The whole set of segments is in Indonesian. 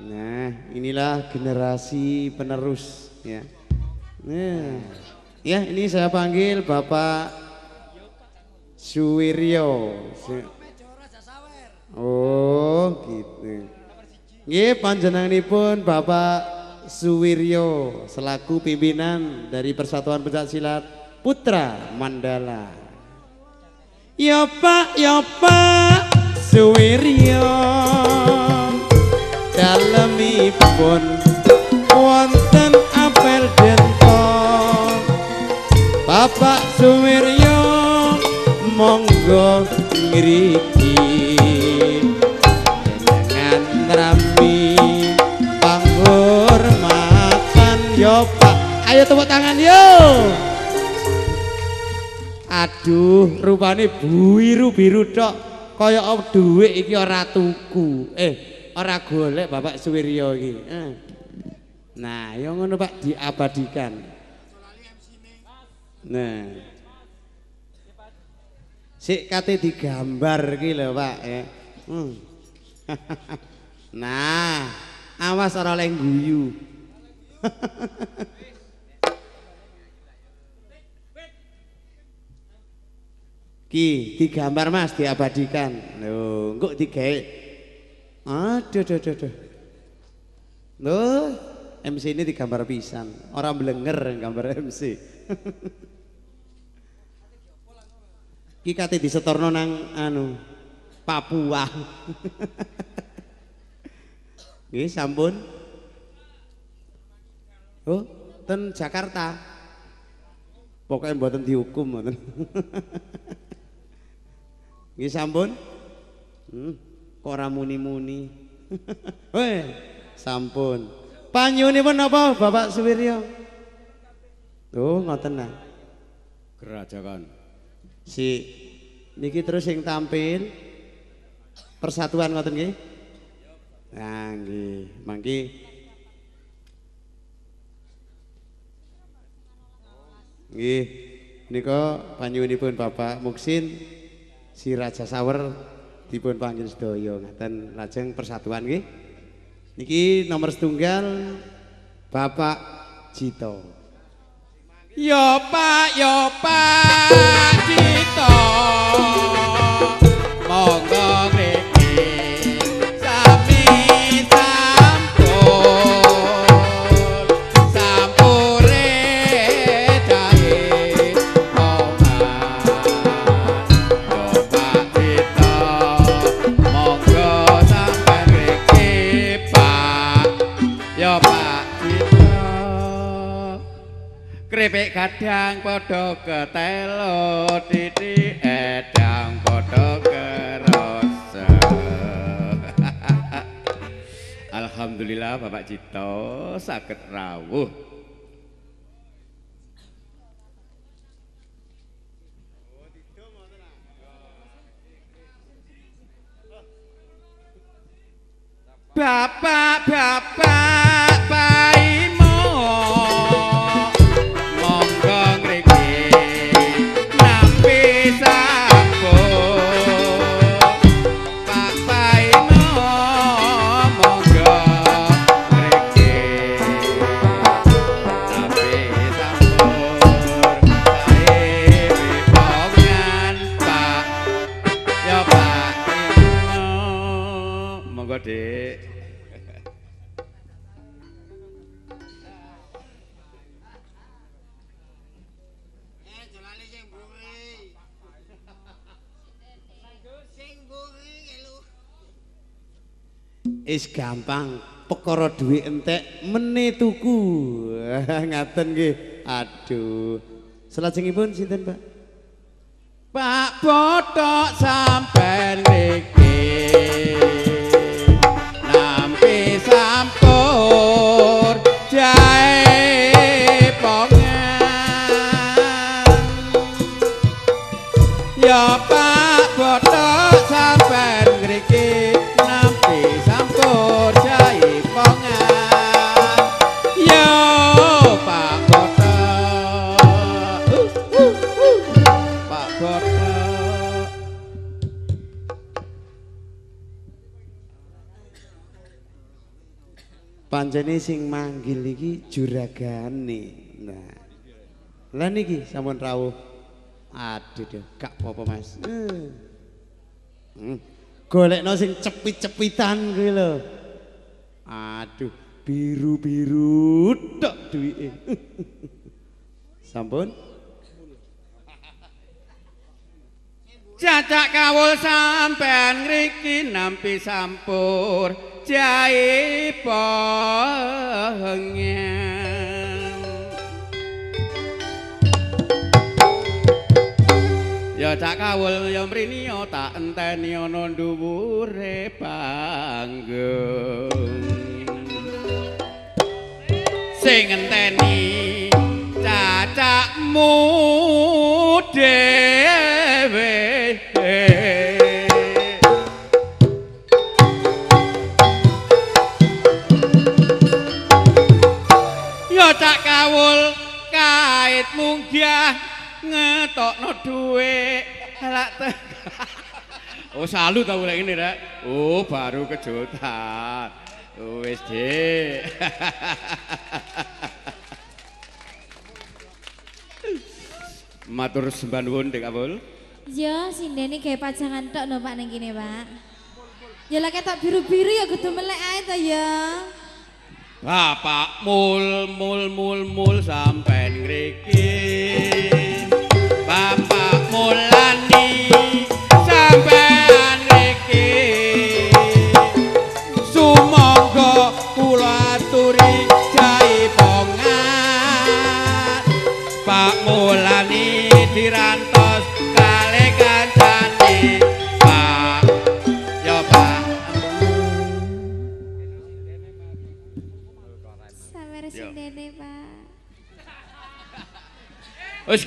Nah, inilah generasi penerus ya. Nah, ya ini saya panggil Bapak Suwiryo. Oh, gitu. Nggih, panjenenganipun Bapak Suwiryo selaku pimpinan dari Persatuan Pencak Silat Putra Mandala. Ya Pak, ya Pak Suwiryo dalemipun. Wonten apel dentong Bapak Suwiryo monggo ngriki. Dengan rami panghormatan yo Pak. Ayo tepuk tangan yo. Aduh rupane biru biru tok. Kaya dhuwit iki ora tuku. Eh ora golek Bapak Suwiryo iki eh. nah yo ngono Pak diabadikan nah Sik kate digambar iki lho, Pak, ya. Hmm. nah, awas ora oleh guyu. Ki, digambar Mas, diabadikan. Lho, engko digawe. Aduh, aduh, aduh, aduh. Loh, MC ini digambar pisan. Orang belenger gambar MC. Ki kate disetorno nang anu Papua. Nggih sampun. Oh, ten Jakarta. Pokoknya mboten dihukum mboten. Nggih sampun. Hmm, kok ora muni-muni. Weh, sampun. Panyunipun napa Bapak Suwiryo? Oh, ngoten nah. Kerajaan. Si niki terus yang tampil persatuan ngoten nggih. Nah, nggih. Mangki Nggih. Nika panyuwunipun Bapak Muksin si Raja Sawer dipun panggil sedaya ngaten lajeng persatuan nggih. Niki nomor setunggal Bapak Jito. Yo Pak, yo Pak Cito. Kadang padha ketelo titi edang padha Alhamdulillah Bapak Cito saged rawuh. Bapak bapak paimu Is gampang, perkara duit entek mene tuku. Ngaten nggih. Aduh. Selajengipun sinten, Pak? Pak Botok sampean niki nampi sampur jae pongan Ya Pak Botok sampean ngriki Pancene sing manggil iki juragane. Nah. Lah niki sampun rawuh. Aduh, duh, gak apa-apa Mas. Eh. Hmm. Golekno sing cepit-cepitan kuwi lho. Aduh, biru-biru tok duwike. Sampun? Cacak kawul sampean ngriki nampi sampur jai pengen Ya cak kawul ya mrini tak enteni ana dhuwure panggung. Sing enteni cacakmu dhewe munggah ngetokno dhuwit lak Oh salut ta mulai ini rek. Oh baru kejutan. Oh, wis Dik. Matur sembah nuwun Dik Abul. Ya, sindene kayak pajangan tok no Pak ning kene, Pak. Ya lah ketok biru-biru ya kudu melek ae to ya. Bapak mul mul mul mul sampean ngriki.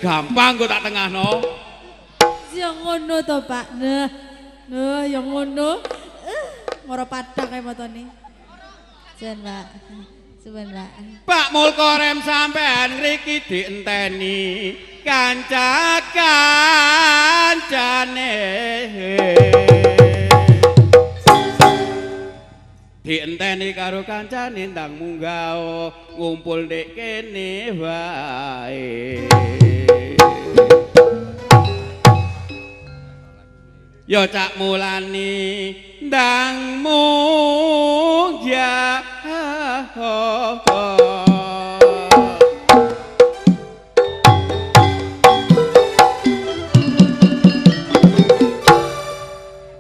Gampang kok tak tengahno. Ya ngono to, Pak. Nah. Nah, ya ngono. Eh, moro padhak kae motone. Jen, Pak. Suwen, Pak. Pak Mulkorem sampean ngriki dienteni kanca kancane. Dienteni karo kancane ndang munggah ngumpul ndek kene wae. Ya cak mulani munggah.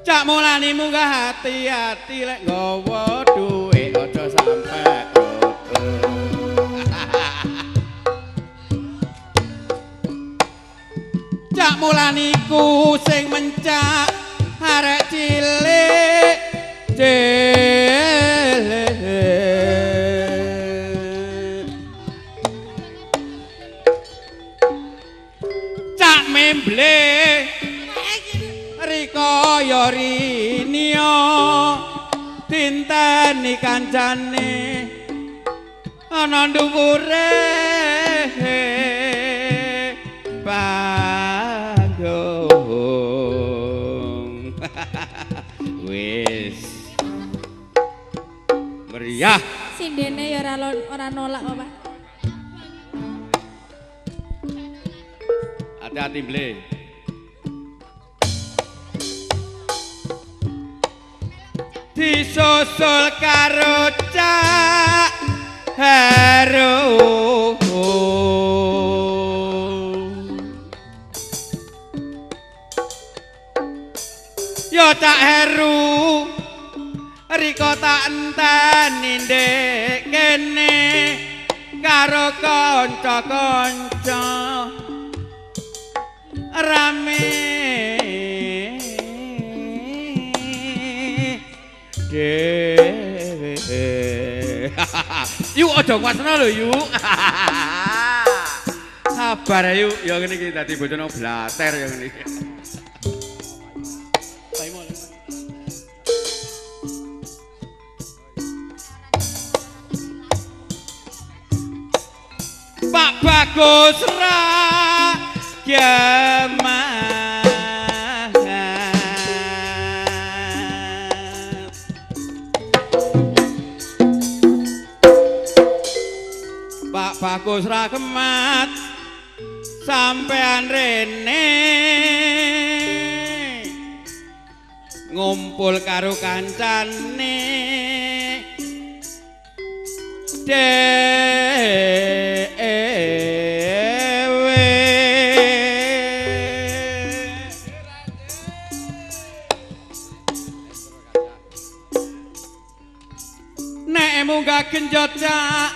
Cak mulani munggah hati-hati lek nggawa dhuwit aja sampe Cak mulani ku sing mencak arek cilik Cak memble rikaya rinio dinteni kancane ana dhuwure panggung meriah Sindene ya ora ora nolak kok, Pak. hati-hati ble. Disusul karo cak haru yo cak heru riko tak enteni ndek kene karo kanca-kanca. Rame. Dhewe yuk aja wasna lho yuk. Sabar yuk. Ya ngene iki dadi bocah blater ya ngene iki kusra jamaah. Pak Bagus Kusra kemat. Sampean rene. Ngumpul karo kancane. Deh munggah genjot cak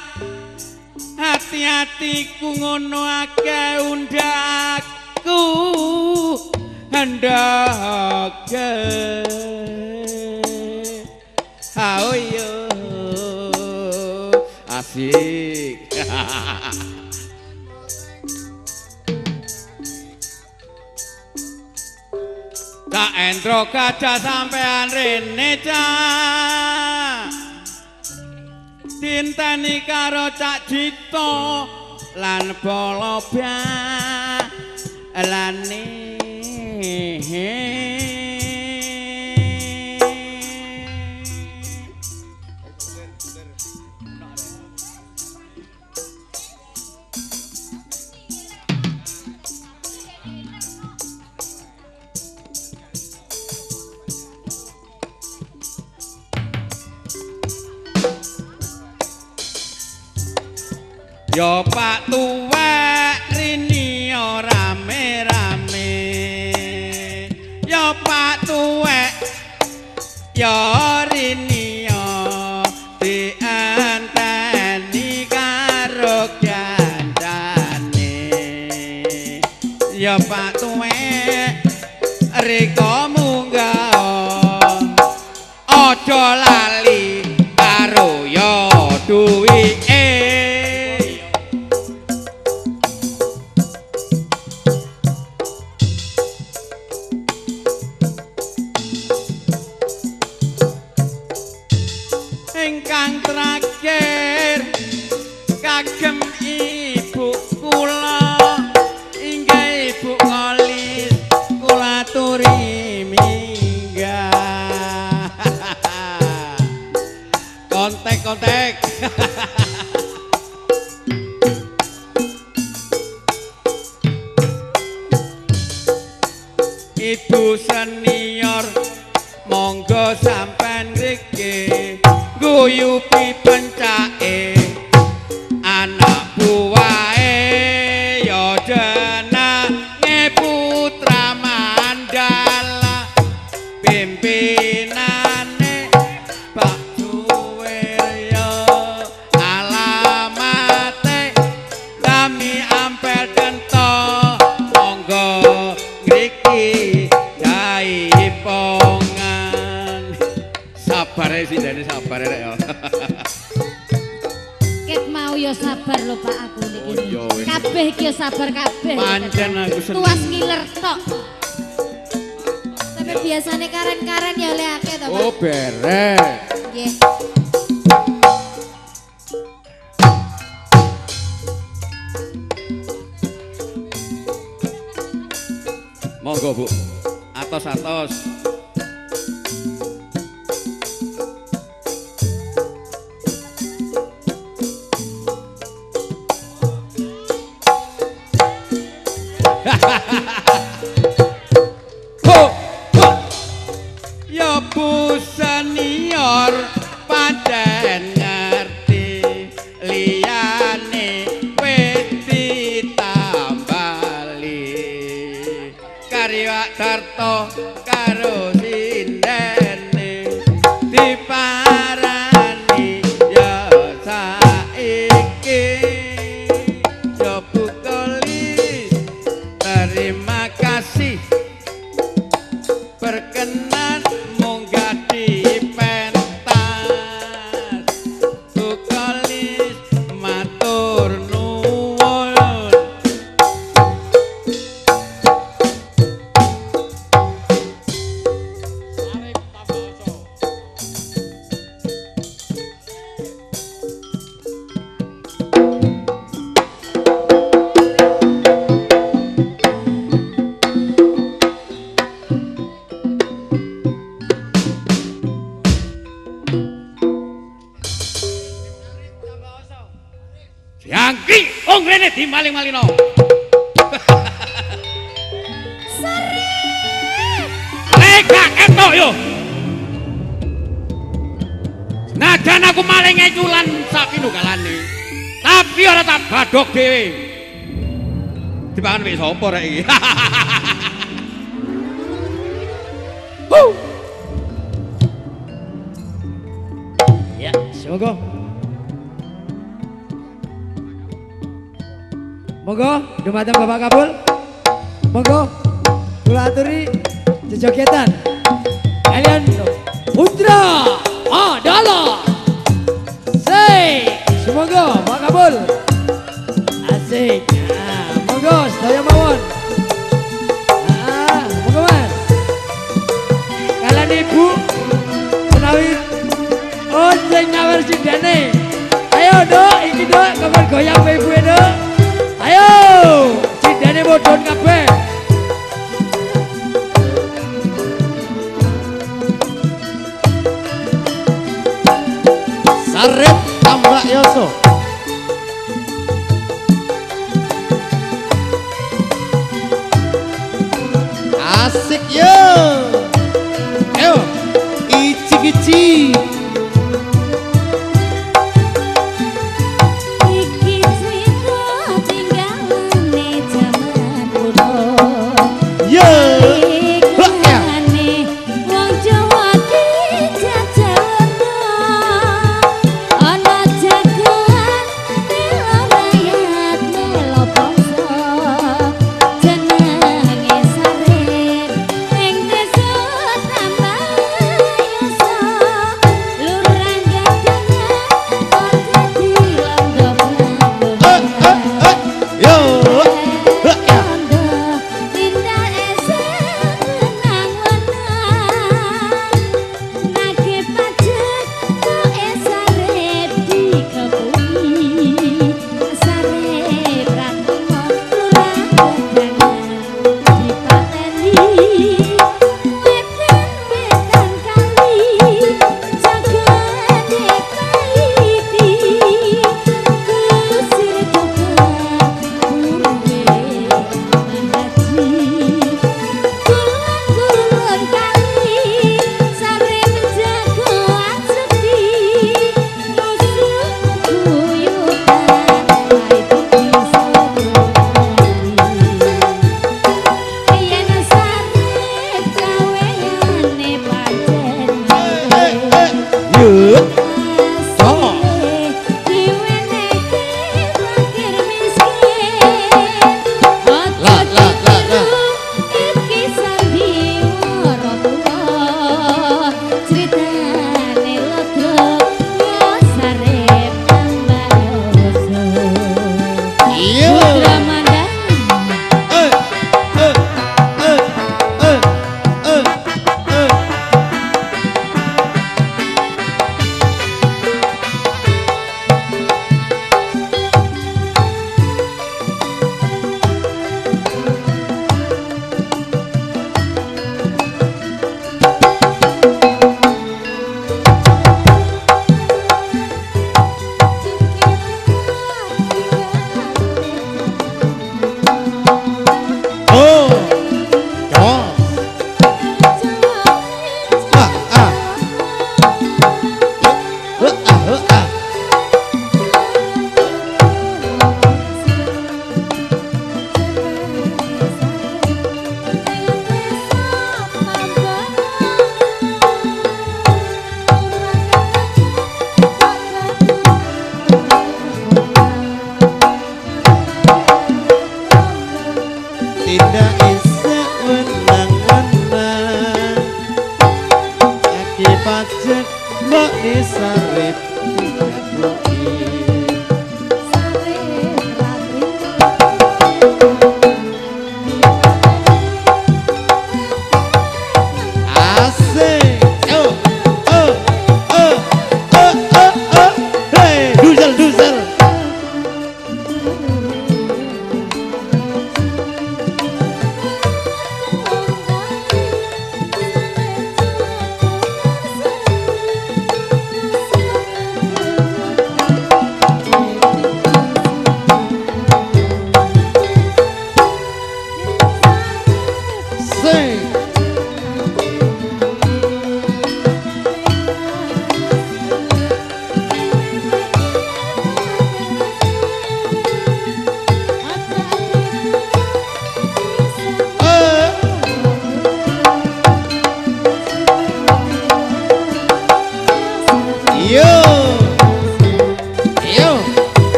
hati-hatiku ngono akeh undakku hendake ayo asik. Tak entro kaca sampean rene cak kinteni karo cak dito. Lan polo lan nih. Yo Pak Tu sabar ya sih dari sabar ya ya Ket mau yo sabar lho Pak aku niki. Oh, iya, wis. Kabeh iki yo sabar kabeh. pancen aku seneng Tuas ngiler tok. Tapi biasanya karen-karen ya oleh akeh to, oh beres Nggih. monggo bu atos Ketok yo. Najan aku maling eculan sapinukalane. Tapi ora tak badhok dhewe. Dipangan wis sapa rek iki? Huh. Ya, semoga. Monggo, dumateng Bapak Kabul. Monggo, kula aturi jejogetan. Kalian Putra adalah Sik, semoga Pak Kabul. Asik. Monggo sedaya mawon. Ah, monggo Mas. Kalian Ibu menawi Oh, sing nawar sidane. Ayo, Dok, iki Dok, kok goyang ibu Dok.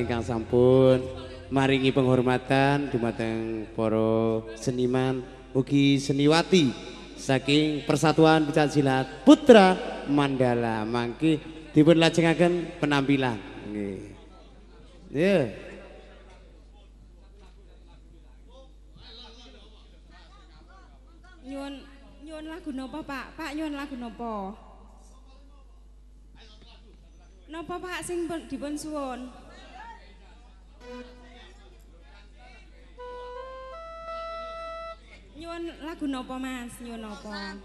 Ingkang sampun maringi penghormatan dumateng para seniman ugi seniwati saking Persatuan Pencak Silat Putra Mandala mangke dipun lajengaken penampilan nggih. Ya. Nyuwun nyuwun lagu napa, Pak? Pak nyuwun lagu napa? Napa Pak sing pun- dipun suwun? Nyuwun lagu napa, Mas? Nyuwun napa?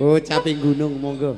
Oh, caping gunung monggo.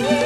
Thank you.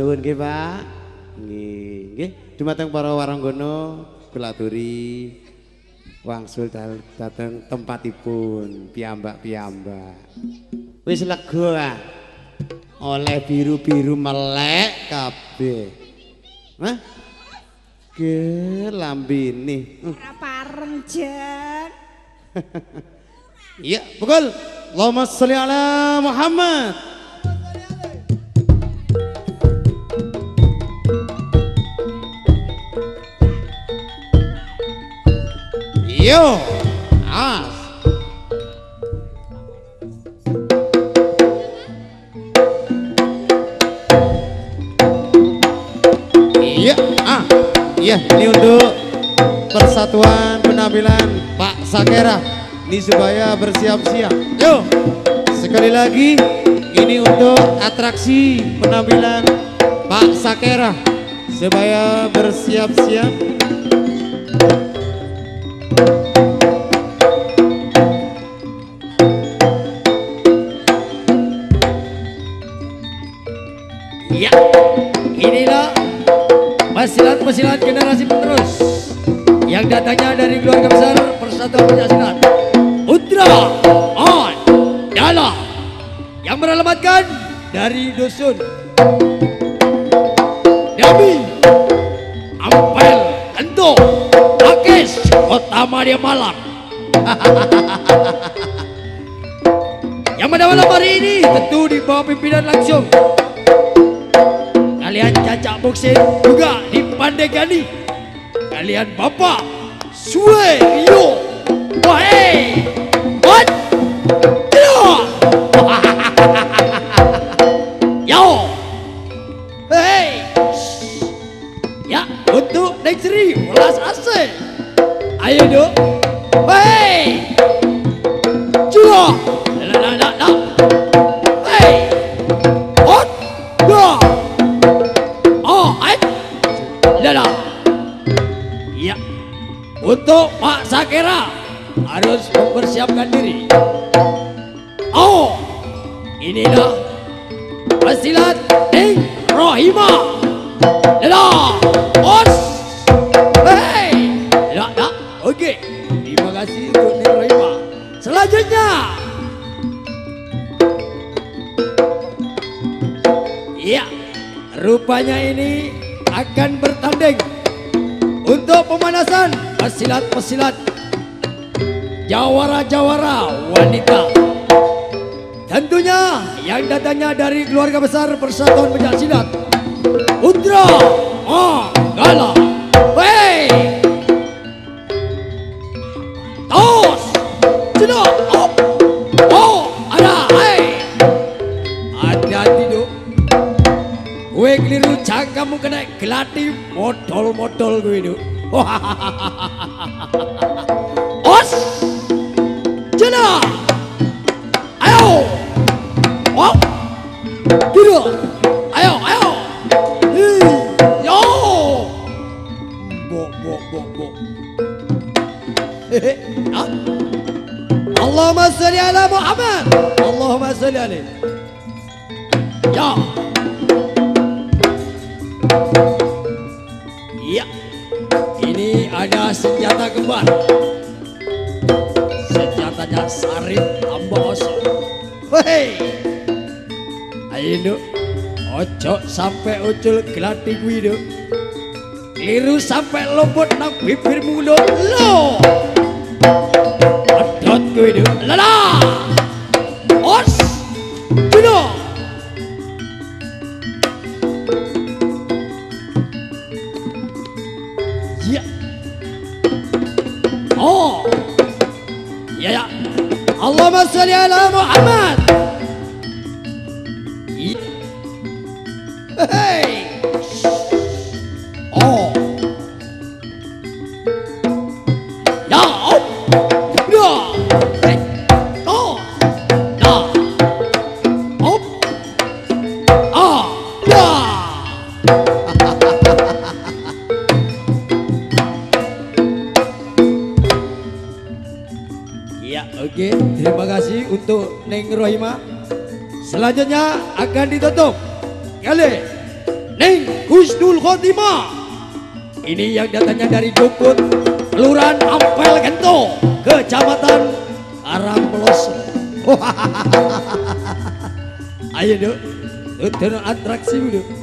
Nuwun nggih Pak nggih nggih dumateng para waranggono kula aturi wangsul dateng tempatipun piyambak-piyambak wis lega ah oleh biru-biru melek kabeh Hah? Ge lambene. Hmm. Pareng jen. Iya, pukul. Allahumma sholli ala Muhammad. Yo, as. Iya, ah, iya ini untuk persatuan penampilan Pak Sakera. Ini supaya bersiap-siap. Yo, sekali lagi ini untuk atraksi penampilan Pak Sakera supaya bersiap-siap. Pesilat-pesilat generasi penerus yang datangnya dari keluarga besar Persatuan Pencak Putra On Dala yang beralamatkan dari dusun. Dami Ampel Ento Akes Kota Madia Malang. Yang pada malam hari ini tentu di bawah pimpinan langsung. Cak Muksin juga di Pandegani. Kalian Bapak Sue Rio. Wahai. Rohima. Lala. Os. Hei. Ya, ya. Oke. Terima kasih untuk Neng Rohima. Selanjutnya. Iya. Rupanya ini akan bertanding untuk pemanasan pesilat-pesilat jawara-jawara wanita. Tentunya yang datangnya dari keluarga besar Persatuan Pencak Putra Manggala. Hei. Tos. Cina. Op. Oh, ada. Hei. Hati-hati duk. Gue keliru cangkamu kena gelati modol-modol gue itu. Os. Cina. Ayo. Wow. Kira. Ah. Allahumma salli ala Muhammad. Allahumma salli alaihi. Ya. Iya. Ini ada senjata kembar. Senjatanya Sarip Amboso. Hei. Ayo. Ojo sampai ucul gelati Nduk. Keliru sampai lompat nang bibirmu Nduk. Lo. Allahumma salli ala Muhammad. Ya. Hey. Rohima. Selanjutnya akan ditutup oleh Neng Husnul Khotimah. Ini yang datangnya dari Dukun Kelurahan Ampel Gento, Kecamatan Arangpeloso. Ayo duk, tutur atraksi dulu.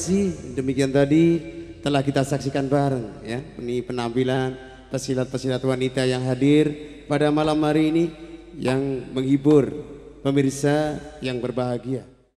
Kasih. Demikian tadi telah kita saksikan bareng ya. Ini penampilan pesilat-pesilat wanita yang hadir pada malam hari ini yang menghibur pemirsa yang berbahagia.